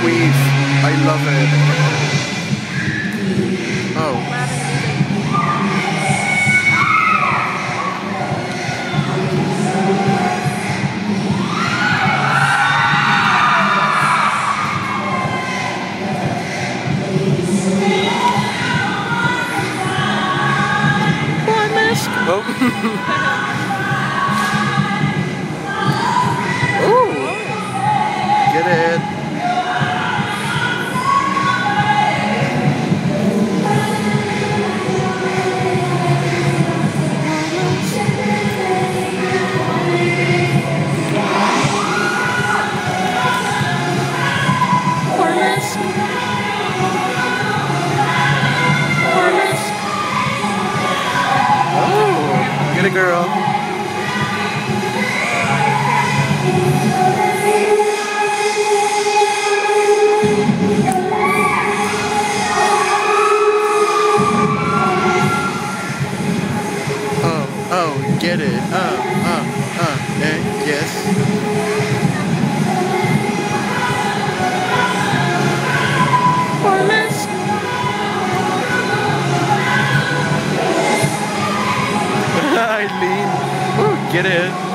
queef. I love it. Oh. Oh. Ooh. Get get girl. Oh, oh, get it. Uh, uh, uh, eh, yes. Ooh, get it.